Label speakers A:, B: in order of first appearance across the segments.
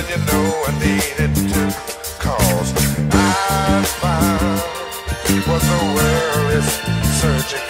A: Well, you know I needed to, cause I found the world is.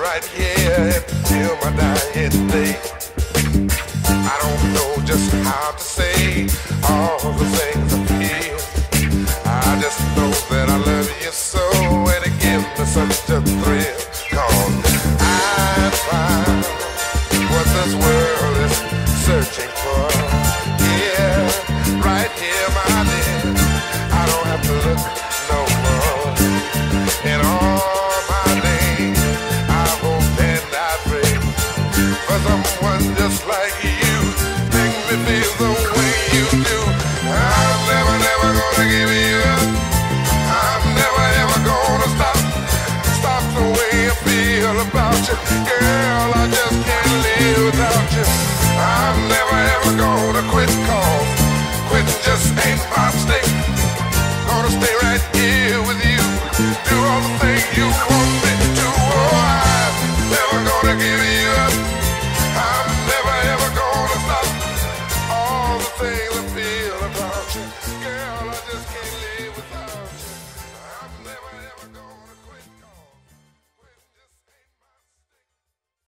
A: right here till my dying day. I don't know just how to say all the things I feel. I just know that I love you so, and it gives me such a thrill. for someone just like you. Make me feel the way you do. I'm never, never gonna give you up. I'm never, ever gonna stop. Stop the way I feel about you. Girl, I just can't live without you. I'm never, ever gonna quitting just ain't my. Gonna stay right Girl, I just can't.